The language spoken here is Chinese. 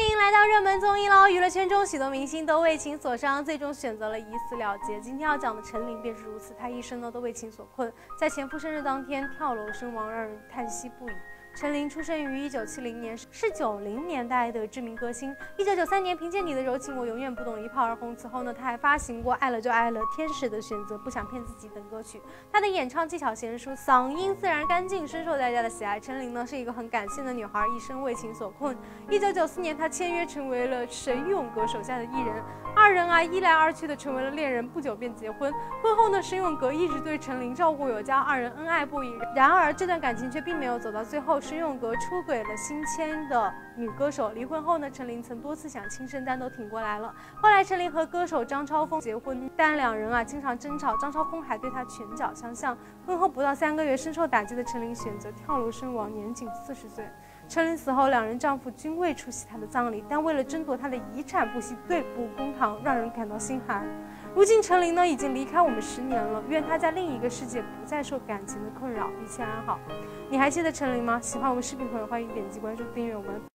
欢迎来到热门综艺喽！娱乐圈中许多明星都为情所伤，最终选择了以死了结。今天要讲的陈琳便是如此，她一生呢都为情所困，在前夫生日当天跳楼身亡，让人叹息不已。陈琳出生于一九七零年，是九零年代的知名歌星。一九九三年，凭借你的柔情，我永远不懂一炮而红。此后呢，她还发行过《爱了就爱了》《天使的选择》《不想骗自己》等歌曲。她的演唱技巧娴熟，嗓音自然干净，深受大家的喜爱。陈琳呢，是一个很感性的女孩，一生为情所困。一九九四年，她签约成为了沈永阁手下的艺人，二人啊一来二去的成为了恋人，不久便结婚。婚后呢，沈永阁一直对陈琳照顾有加，二人恩爱不已。然而，这段感情却并没有走到最后。申勇阁出轨了新签的女歌手，离婚后呢，陈琳曾多次想轻生，但都挺过来了。后来陈琳和歌手张超峰结婚，但两人啊经常争吵，张超峰还对她拳脚相向。婚后不到三个月，深受打击的陈琳选择跳楼身亡，年仅四十岁。陈琳死后，两人丈夫均未出席她的葬礼，但为了争夺她的遗产，不惜对簿公堂，让人感到心寒。如今陈琳呢已经离开我们十年了，愿她在另一个世界不再受感情的困扰，一切安好。你还记得陈琳吗？喜欢我们视频的朋友，欢迎点击关注、订阅我们。